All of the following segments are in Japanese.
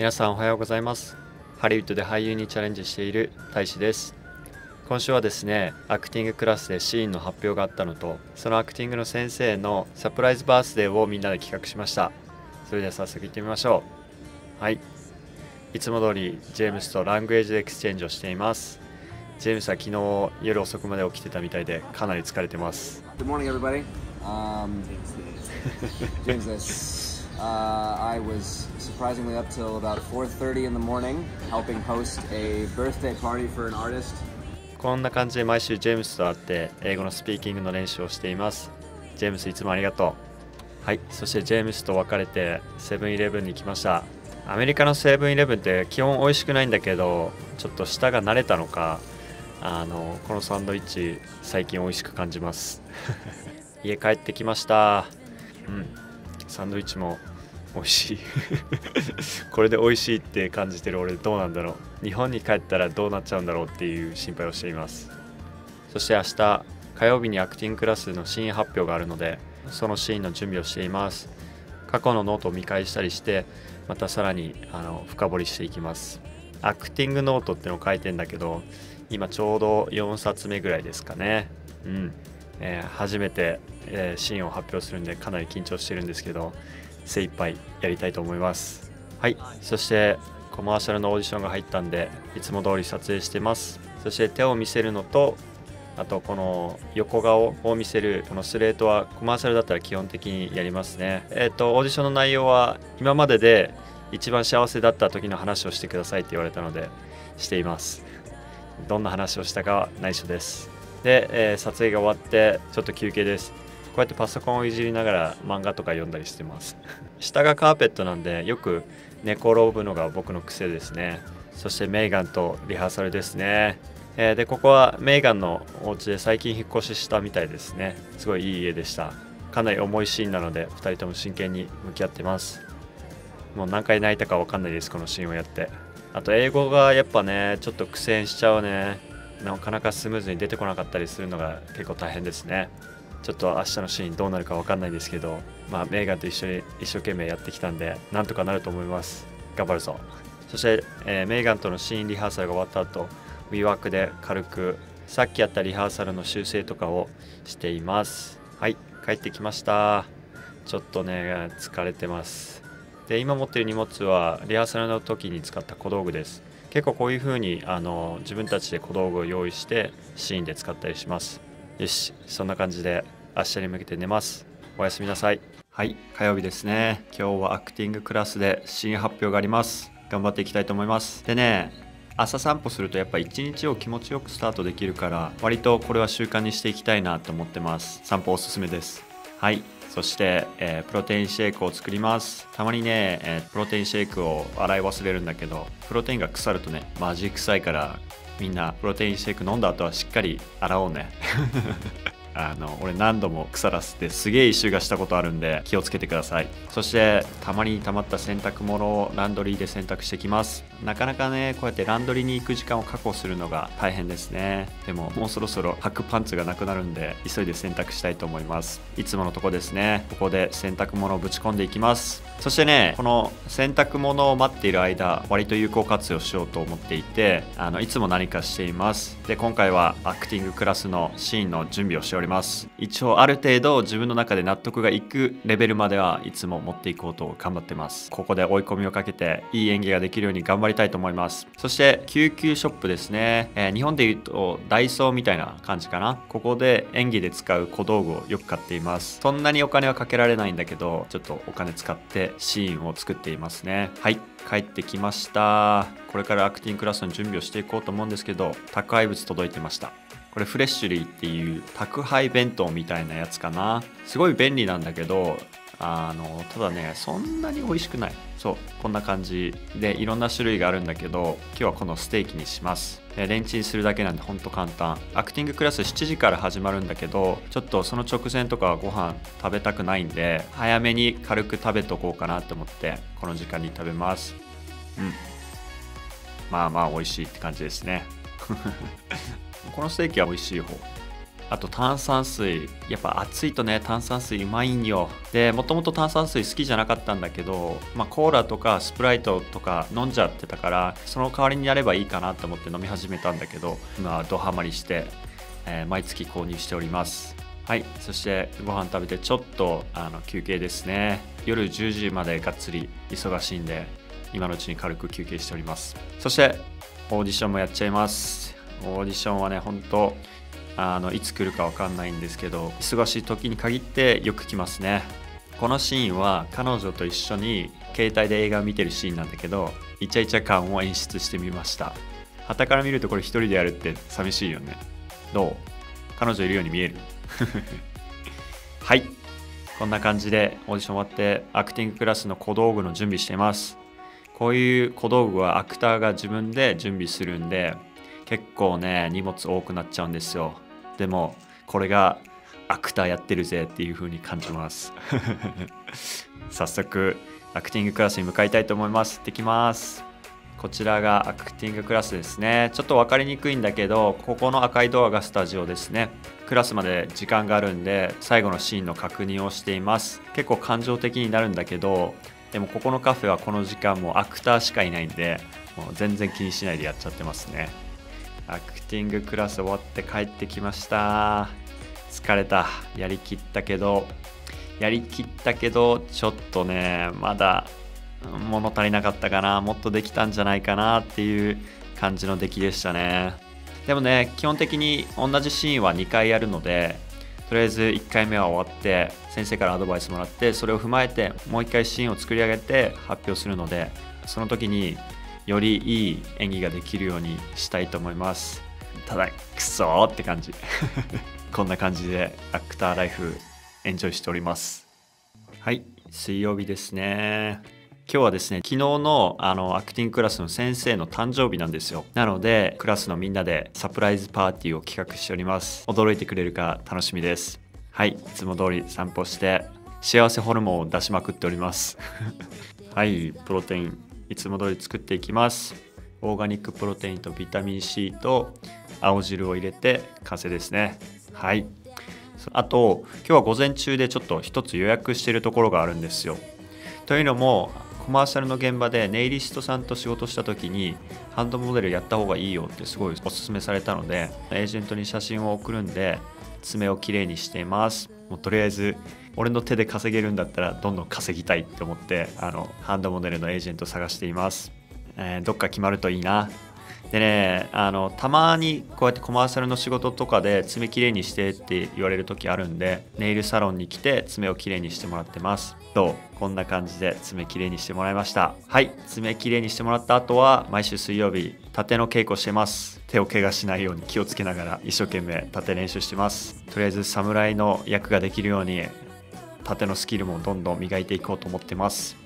皆さんおはようございます。ハリウッドで俳優にチャレンジしている大志です。今週はですねアクティングクラスでシーンの発表があったのとそのアクティングの先生のサプライズバースデーをみんなで企画しました。それでは早速行ってみましょう。はい。いつも通りジェームスと language exchange をしています。ジェームスは昨日夜遅くまで起きてたみたいでかなり疲れてます。Good morning, everybody. Um, James this. Uh, I was surprisingly up till about 4:30 in the morning, helping host a birthday party for an artist. こんな感じで毎週ジェームスと会って英語のスピーキングの練習をしています。ジェームスいつもありがとう。はいそしてジェームスと別れてセブンイレブンに来ました。アメリカのセブンイレブンって基本美味しくないんだけどちょっと舌が慣れたのかあのこのサンドイッチ最近美味しく感じます。家帰ってきました。うんサンドイッチも美味しい。これで美味しいって感じてる俺どうなんだろう。日本に帰ったらどうなっちゃうんだろうっていう心配をしています。そして明日火曜日にアクティングクラスのシーン発表があるのでそのシーンの準備をしています。過去のノートを見返したりしてまたさらにあの深掘りしていきます。アクティングノートってのを書いてんだけど今ちょうど4冊目ぐらいですかね。うん、えー初めて、えーシーンを発表するんでかなり緊張してるんですけど精一杯やりたいと思います。はい。そしてコマーシャルのオーディションが入ったんでいつも通り撮影してます。そして手を見せるのとあとこの横顔を見せるこのスレートはコマーシャルだったら基本的にやりますね。えっ、とオーディションの内容は今までで一番幸せだった時の話をしてくださいって言われたのでしています。どんな話をしたかは内緒です。で、えー撮影が終わってちょっと休憩です。こうやってパソコンをいじりながら漫画とか読んだりしてます。下がカーペットなんでよく寝転ぶのが僕の癖ですね。そしてメーガンとリハーサルですね、えーでここはメーガンのお家で最近引っ越ししたみたいですね。すごいいい家でした。かなり重いシーンなので2人とも真剣に向き合ってます。もう何回泣いたか分かんないですこのシーンをやって。あと英語がやっぱねちょっと苦戦しちゃうね。なかなかスムーズに出てこなかったりするのが結構大変ですね。ちょっと明日のシーンどうなるか分かんないですけどまあメーガンと一緒に一生懸命やってきたんでなんとかなると思います。頑張るぞ。そして、えーメーガンとのシーンリハーサルが終わった後 WeWork で軽くさっきやったリハーサルの修正とかをしています。はい帰ってきました。ちょっとね疲れてます。で今持ってる荷物はリハーサルの時に使った小道具です。結構こういう風にあの自分たちで小道具を用意してシーンで使ったりします。よしそんな感じで明日に向けて寝ます。おやすみなさい。はい火曜日ですね。今日はアクティングクラスでシーン発表があります。頑張っていきたいと思います。でね朝散歩するとやっぱ一日を気持ちよくスタートできるから割とこれは習慣にしていきたいなと思ってます。散歩おすすめです。はい。そして、えープロテインシェイクを作ります。たまにね、えープロテインシェイクを洗い忘れるんだけどプロテインが腐るとねマジ臭いからみんなプロテインシェイク飲んだ後はしっかり洗おうね。あの俺何度も腐らせてすげえ異臭がしたことあるんで気をつけてください。そしてたまりにたまった洗濯物をランドリーで洗濯してきます。なかなかねこうやってランドリーに行く時間を確保するのが大変ですね。でももうそろそろ履くパンツがなくなるんで急いで洗濯したいと思います。いつものとこですね。ここで洗濯物をぶち込んでいきます。そしてねこの洗濯物を待っている間割と有効活用しようと思っていてあのいつも何かしています。で今回はアクティングクラスのシーンの準備をしております。一応ある程度自分の中で納得がいくレベルまではいつも持っていこうと頑張ってます。ここで追い込みをかけていい演技ができるように頑張りたいと思います。そして救急ショップですね、えー日本でいうとダイソーみたいな感じかな。ここで演技で使う小道具をよく買っています。そんなにお金はかけられないんだけどちょっとお金使ってシーンを作っていますね。はい帰ってきました。これからアクティングクラスの準備をしていこうと思うんですけど宅配物届いてました。これフレッシュリーっていう宅配弁当みたいなやつかな。すごい便利なんだけどあのただねそんなに美味しくない。そうこんな感じでいろんな種類があるんだけど今日はこのステーキにします。レンチンするだけなんでほんと簡単。アクティングクラス7時から始まるんだけどちょっとその直前とかはご飯食べたくないんで早めに軽く食べとこうかなと思ってこの時間に食べます。うん。まあまあ美味しいって感じですね。このステーキは美味しい方。あと炭酸水やっぱ暑いとね炭酸水うまいんよ。でもともと炭酸水好きじゃなかったんだけど、まあ、コーラとかスプライトとか飲んじゃってたからその代わりにやればいいかなと思って飲み始めたんだけど今ドハマりして、えー、毎月購入しております。はいそしてご飯食べてちょっとあの休憩ですね。夜10時までがっつり忙しいんで今のうちに軽く休憩しております。そしてオーディションもやっちゃいます。オーディションはね本当あのいつ来るか分かんないんですけど忙しい時に限ってよく来ますね。このシーンは彼女と一緒に携帯で映画を見てるシーンなんだけどイチャイチャ感を演出してみました。旗から見るとこれ一人でやるって寂しいよね。どう？彼女いるように見える？はい。こんな感じでオーディション終わってアクティングクラスの小道具の準備しています。こういう小道具はアクターが自分で準備するんで結構ね荷物多くなっちゃうんですよ。でもこれがアクターやってるぜっていう風に感じます。早速アクティングクラスに向かいたいと思います。行ってきます。こちらがアクティングクラスですね。ちょっと分かりにくいんだけどここの赤いドアがスタジオですね。クラスまで時間があるんで最後のシーンの確認をしています。結構感情的になるんだけどでもここのカフェはこの時間もアクターしかいないんでもう全然気にしないでやっちゃってますね。アクティングクラス終わって帰ってきました。疲れた。やりきったけど。やりきったけどちょっとねまだ物足りなかったかな。もっとできたんじゃないかなっていう感じの出来でしたね。でもね基本的に同じシーンは2回やるのでとりあえず1回目は終わって先生からアドバイスもらってそれを踏まえてもう1回シーンを作り上げて発表するのでその時によりいい演技ができるようにしたいと思います。ただクソって感じ。こんな感じでアクターライフエンジョイしております。はい水曜日ですね。今日はですね昨日のあのアクティングクラスの先生の誕生日なんですよ。なのでクラスのみんなでサプライズパーティーを企画しております。驚いてくれるか楽しみです。はいいつも通り散歩して幸せホルモンを出しまくっております。はいプロテイン。いつも通り作っていきます。オーガニックプロテインとビタミン C と青汁を入れて完成ですね。はい。あと今日は午前中でちょっと一つ予約しているところがあるんですよ。というのもコマーシャルの現場でネイリストさんと仕事した時にハンドモデルやった方がいいよってすごいおすすめされたのでエージェントに写真を送るんで爪をきれいにしています。もうとりあえず俺の手で稼げるんだったらどんどん稼ぎたいって思ってあのハンドモデルのエージェント探しています、えー、どっか決まるといいな。でねあのたまにこうやってコマーシャルの仕事とかで爪きれいにしてって言われる時あるんでネイルサロンに来て爪をきれいにしてもらってます。とこんな感じで爪きれいにしてもらいました。はい。爪きれいにしてもらった後は毎週水曜日縦の稽古してます。手を怪我しないように気をつけながら一生懸命縦練習してます。とりあえず侍の役ができるように縦のスキルもどんどん磨いていこうと思ってます。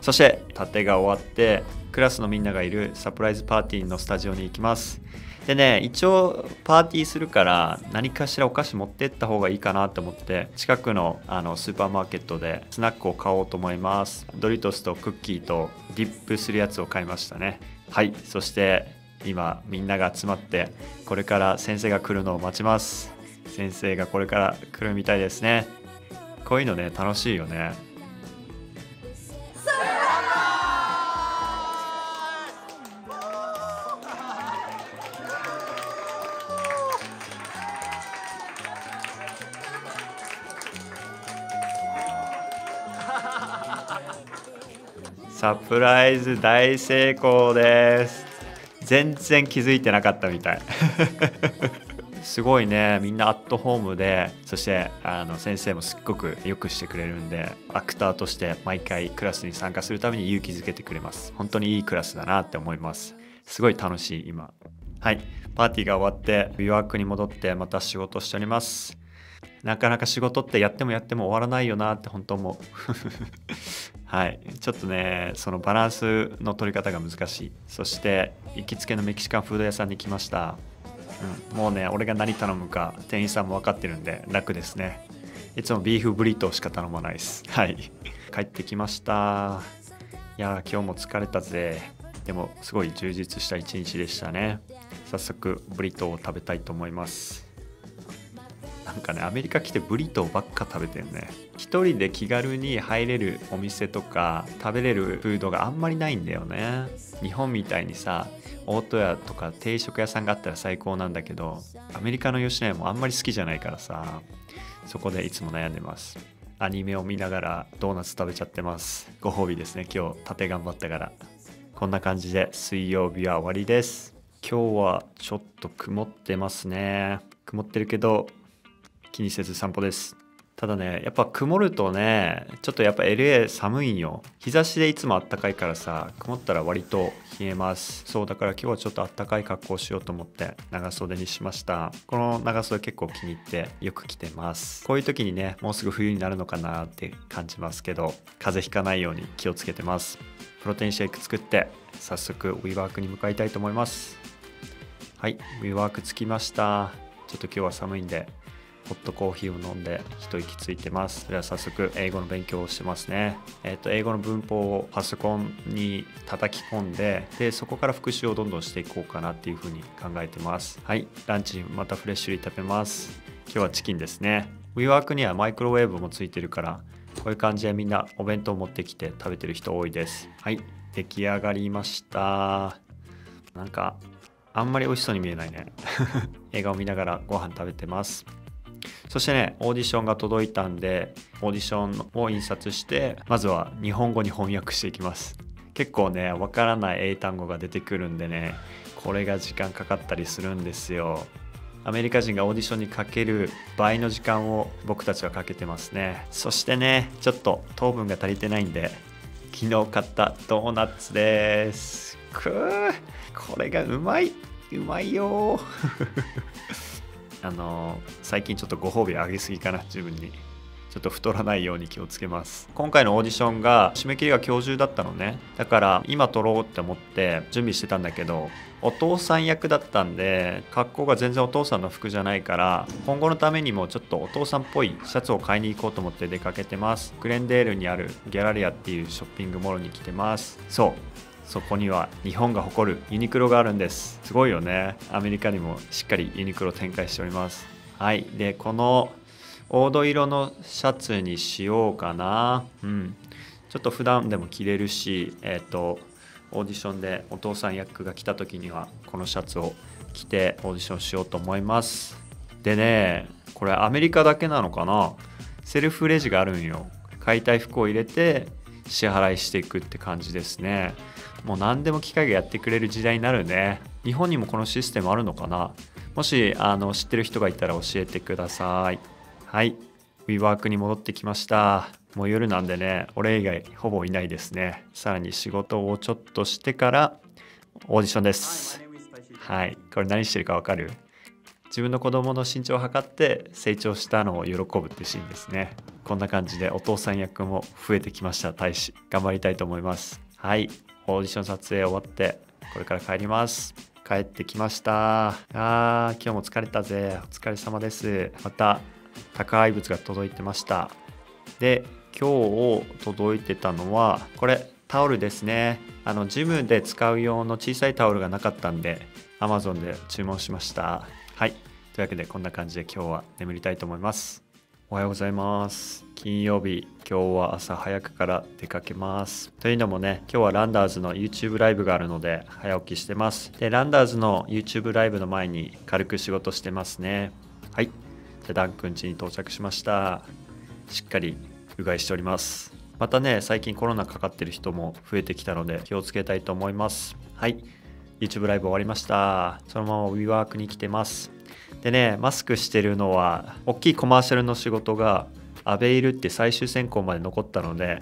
そして縦が終わってクラスのみんながいるサプライズパーティーのスタジオに行きます。でね一応パーティーするから何かしらお菓子持ってった方がいいかなと思って近くのあのスーパーマーケットでスナックを買おうと思います。ドリトスとクッキーとディップするやつを買いましたね。はいそして今みんなが集まってこれから先生が来るのを待ちます。先生がこれから来るみたいですね。こういうのね楽しいよね。サプライズ大成功です。全然気づいてなかったみたい。すごいねみんなアットホームでそしてあの先生もすっごくよくしてくれるんでアクターとして毎回クラスに参加するために勇気づけてくれます。本当にいいクラスだなって思います。すごい楽しい今。はい。パーティーが終わってビワークに戻ってまた仕事しております。なかなか仕事ってやってもやっても終わらないよなって本当思う。はい。ちょっとねそのバランスの取り方が難しい。そして行きつけのメキシカンフード屋さんに来ました。うん、もうね俺が何頼むか店員さんも分かってるんで楽ですね。いつもビーフブリトーしか頼まないです。はい。帰ってきました。いや今日も疲れたぜ。でもすごい充実した一日でしたね。早速ブリトーを食べたいと思います。なんかねアメリカ来てブリトーばっか食べてるね。一人で気軽に入れるお店とか食べれるフードがあんまりないんだよね。日本みたいにさ大戸屋とか定食屋さんがあったら最高なんだけどアメリカの吉野家もあんまり好きじゃないからさそこでいつも悩んでます。アニメを見ながらドーナツ食べちゃってます。ご褒美ですね。今日縦頑張ったから。こんな感じで水曜日は終わりです。今日はちょっと曇ってますね。曇ってるけど気にせず散歩です。ただねやっぱ曇るとねちょっとやっぱ LA 寒いんよ。日差しでいつもあったかいからさ曇ったら割と冷えます。そうだから今日はちょっとあったかい格好をしようと思って長袖にしました。この長袖結構気に入ってよく着てます。こういう時にねもうすぐ冬になるのかなって感じますけど風邪ひかないように気をつけてます。プロテインシェイク作って早速ウィーワークに向かいたいと思います。はいウィーワーク着きました。ちょっと今日は寒いんでホットコーヒーを飲んで一息ついてます。では早速英語の勉強をしてますね。えっ、と英語の文法をパソコンに叩き込んで、でそこから復習をどんどんしていこうかなっていうふうに考えてます。はい、ランチにまたフレッシュに食べます。今日はチキンですね。ウィワークにはマイクロウェーブもついてるから、こういう感じでみんなお弁当持ってきて食べてる人多いです。はい、出来上がりました。なんかあんまり美味しそうに見えないね。映画を見ながらご飯食べてます。そしてね、オーディションが届いたんで、オーディションを印刷して、まずは日本語に翻訳していきます。結構ね、わからない英単語が出てくるんでね、これが時間かかったりするんですよ。アメリカ人がオーディションにかける倍の時間を僕たちはかけてますね。そしてね、ちょっと糖分が足りてないんで、昨日買ったドーナツです。くーこれがうまいうまいよあの最近ちょっとご褒美あげすぎかな自分に。ちょっと太らないように気をつけます。今回のオーディションが締め切りが今日中だったのね。だから今撮ろうって思って準備してたんだけどお父さん役だったんで格好が全然お父さんの服じゃないから今後のためにもちょっとお父さんっぽいシャツを買いに行こうと思って出かけてます。グレンデールにあるギャラリアっていうショッピングモールに来てます。そう。そこには日本が誇るユニクロがあるんです。すごいよね。アメリカにもしっかりユニクロ展開しております。はい。でこの黄土色のシャツにしようかな。うん。ちょっと普段でも着れるしえっ、とオーディションでお父さん役が来た時にはこのシャツを着てオーディションしようと思います。でねこれアメリカだけなのかな。セルフレジがあるんよ。買いたい服を入れて支払いしていくって感じですね。もう何でも機械がやってくれる時代になるね。日本にもこのシステムあるのかな？もしあの知ってる人がいたら教えてください。はい。ウィワークに戻ってきました。もう夜なんでね俺以外ほぼいないですね。さらに仕事をちょっとしてからオーディションです。はい。これ何してるかわかる？自分の子供の身長を測って成長したのを喜ぶってシーンですね。こんな感じでお父さん役も増えてきました。大使頑張りたいと思います。はい。オーディション撮影終わってこれから帰ります。帰ってきました。あー今日も疲れたぜ。お疲れ様です。また宅配物が届いてました。で今日届いてたのはこれタオルですね。あのジムで使う用の小さいタオルがなかったんで Amazon で注文しました。はい。というわけでこんな感じで今日は眠りたいと思います。おはようございます。金曜日今日は朝早くから出かけます。というのもね今日はランダーズの YouTube ライブがあるので早起きしてます。でランダーズの YouTube ライブの前に軽く仕事してますね。はい。じゃあダン君家に到着しました。しっかりうがいしております。またね最近コロナかかってる人も増えてきたので気をつけたいと思います。はい。YouTube ライブ終わりました。そのまま WeWork に来てます。でねマスクしてるのは大きいコマーシャルの仕事がアベイルって最終選考まで残ったので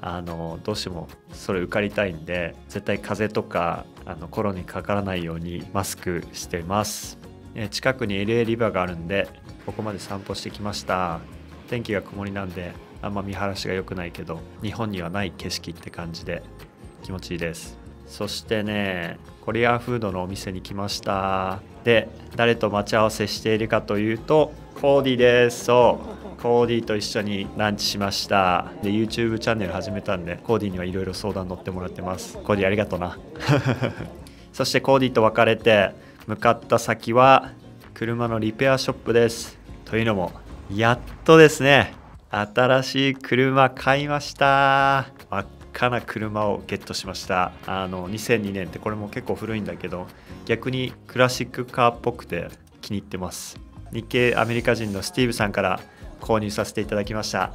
あのどうしてもそれ受かりたいんで絶対風邪とかあのコロにかからないようにマスクしてます。え近くに LA リバーがあるんでここまで散歩してきました。天気が曇りなんであんま見晴らしが良くないけど日本にはない景色って感じで気持ちいいです。そしてねコリアフードのお店に来ました。で誰と待ち合わせしているかというとコーディです。そうコーディと一緒にランチしました。で YouTube チャンネル始めたんでコーディにはいろいろ相談乗ってもらってます。コーディありがとうな。そしてコーディと別れて向かった先は車のリペアショップです。というのもやっとですね。新しい車買いました。かな車をゲットしました。あの2002年ってこれも結構古いんだけど逆にクラシックカーっぽくて気に入ってます。日系アメリカ人のスティーブさんから購入させていただきました。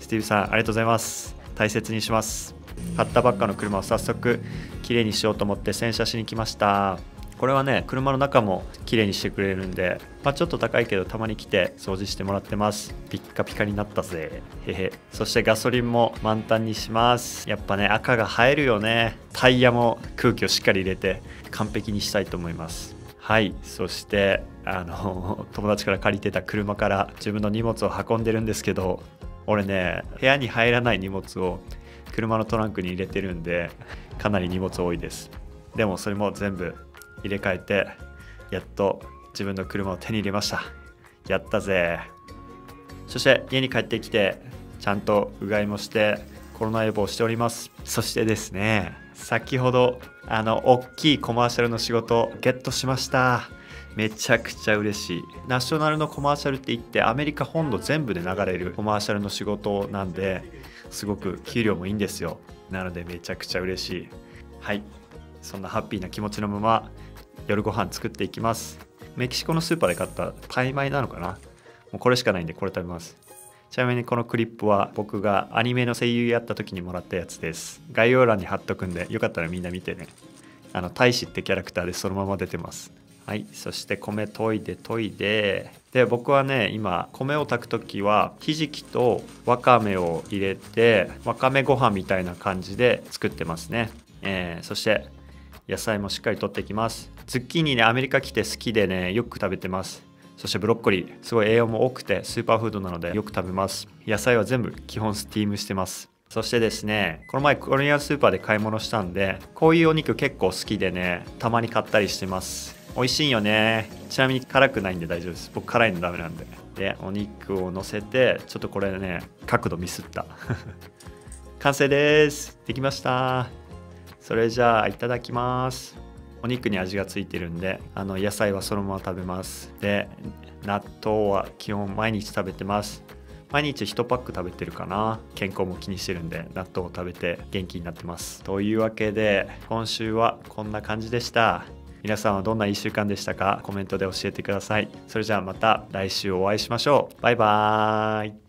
スティーブさんありがとうございます。大切にします。買ったばっかの車を早速きれいにしようと思って洗車しに来ました。これはね車の中も綺麗にしてくれるんで、まあ、ちょっと高いけどたまに来て掃除してもらってます。ピッカピカになったぜ。へへ。そしてガソリンも満タンにします。やっぱね赤が映えるよね。タイヤも空気をしっかり入れて完璧にしたいと思います。はい。そしてあの友達から借りてた車から自分の荷物を運んでるんですけど俺ね部屋に入らない荷物を車のトランクに入れてるんでかなり荷物多いです。でもそれも全部入れ替えてやっと自分の車を手に入れました。やったぜ。そして家に帰ってきてちゃんとうがいもしてコロナ予防しております。そしてですね先ほどあの大きいコマーシャルの仕事ゲットしました。めちゃくちゃ嬉しい。ナショナルのコマーシャルって言ってアメリカ本土全部で流れるコマーシャルの仕事なんですごく給料もいいんですよ。なのでめちゃくちゃ嬉しい。はい。そんなハッピーな気持ちのまま夜ご飯作っていきます。メキシコのスーパーで買ったタイ米なのかな？もうこれしかないんでこれ食べます。ちなみにこのクリップは僕がアニメの声優やった時にもらったやつです。概要欄に貼っとくんでよかったらみんな見てね。あの大使ってキャラクターでそのまま出てます。はいそして米研いで研いで。で僕はね今米を炊く時はひじきとわかめを入れてわかめご飯みたいな感じで作ってますね、えー、そして野菜もしっかりとっていきます。ズッキーニねアメリカ来て好きでねよく食べてます。そしてブロッコリーすごい栄養も多くてスーパーフードなのでよく食べます。野菜は全部基本スティームしてます。そしてですねこの前コリアンスーパーで買い物したんでこういうお肉結構好きでねたまに買ったりしてます。美味しいよね。ちなみに辛くないんで大丈夫です。僕辛いのダメなんで。でお肉を乗せてちょっとこれね角度ミスった。完成です。できました。それじゃあいただきます。お肉に味がついてるんであの野菜はそのまま食べます。で納豆は基本毎日食べてます。毎日1パック食べてるかな。健康も気にしてるんで納豆を食べて元気になってます。というわけで今週はこんな感じでした。皆さんはどんな1週間でしたか？コメントで教えてください。それじゃあまた来週お会いしましょう。バイバーイ。